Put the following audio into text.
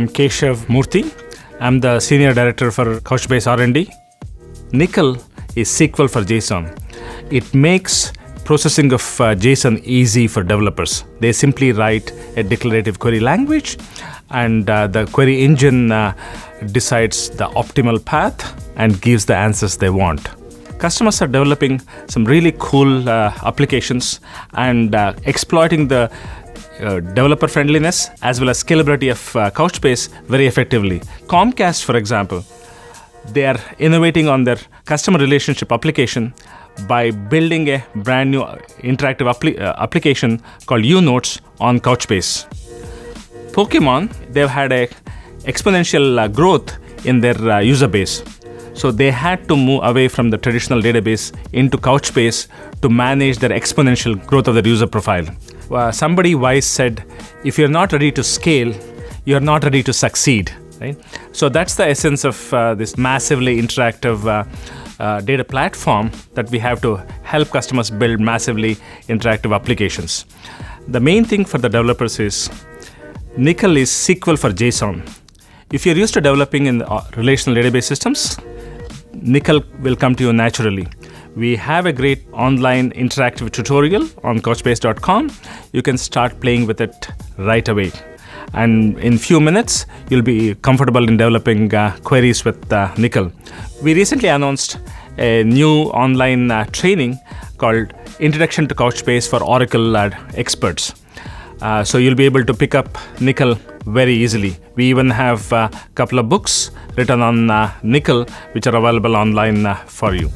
I'm Keshav Murthy. I'm the senior director for Couchbase R&D. N1QL is SQL for JSON. It makes processing of uh, JSON easy for developers. They simply write a declarative query language, and uh, the query engine uh, decides the optimal path and gives the answers they want. Customers are developing some really cool uh, applications and uh, exploiting the uh, developer friendliness as well as scalability of uh, Couchbase very effectively. Comcast, for example, they are innovating on their customer relationship application by building a brand new interactive uh, application called UNotes on Couchbase. Pokemon, they've had a exponential uh, growth in their uh, user base. So they had to move away from the traditional database into Couchbase to manage their exponential growth of their user profile. Uh, somebody wise said, if you're not ready to scale, you're not ready to succeed. Right? So that's the essence of uh, this massively interactive uh, uh, data platform that we have to help customers build massively interactive applications. The main thing for the developers is N1QL is SQL for JSON. If you're used to developing in uh, relational database systems, N1QL will come to you naturally. We have a great online interactive tutorial on couchbase.com. You can start playing with it right away. And in few minutes, you'll be comfortable in developing uh, queries with uh, N1QL. We recently announced a new online uh, training called Introduction to Couchbase for Oracle uh, experts. Uh, so you'll be able to pick up N1QL very easily. We even have a couple of books written on uh, N1QL which are available online uh, for you.